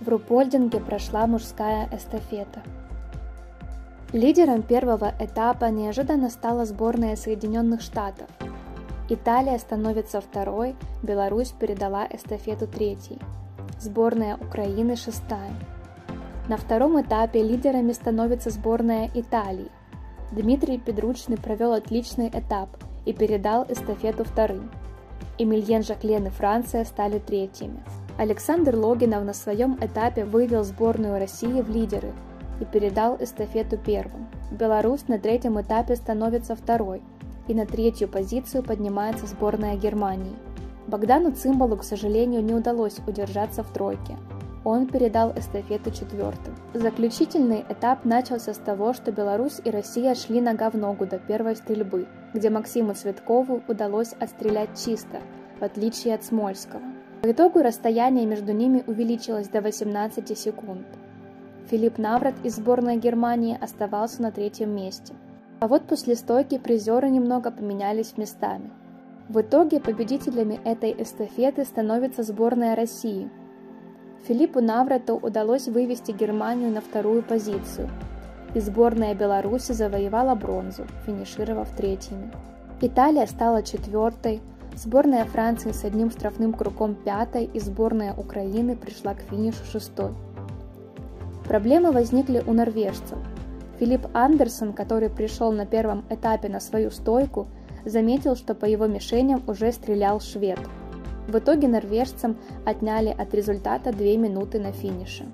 В Рупольдинге прошла мужская эстафета. Лидером первого этапа неожиданно стала сборная Соединенных Штатов. Италия становится второй, Беларусь передала эстафету третьей. Сборная Украины шестая. На втором этапе лидерами становится сборная Италии. Дмитрий Педручный провел отличный этап и передал эстафету вторым. Эмильен Жаклен и Франция стали третьими. Александр Логинов на своем этапе вывел сборную России в лидеры и передал эстафету первым. Беларусь на третьем этапе становится второй, и на третью позицию поднимается сборная Германии. Богдану Цимбалу, к сожалению, не удалось удержаться в тройке. Он передал эстафету четвертым. Заключительный этап начался с того, что Беларусь и Россия шли нога в ногу до первой стрельбы, где Максиму Цветкову удалось отстрелять чисто, в отличие от Смольского. По итогу расстояние между ними увеличилось до 18 секунд. Филипп Наврат из сборной Германии оставался на третьем месте. А вот после стойки призеры немного поменялись местами. В итоге победителями этой эстафеты становится сборная России. Филиппу Наврату удалось вывести Германию на вторую позицию, и сборная Беларуси завоевала бронзу, финишировав третьими. Италия стала четвертой, Сборная Франции с одним штрафным кругом пятой и сборная Украины пришла к финишу шестой. Проблемы возникли у норвежцев. Филипп Андерсон, который пришел на первом этапе на свою стойку, заметил, что по его мишеням уже стрелял швед. В итоге норвежцам отняли от результата 2 минуты на финише.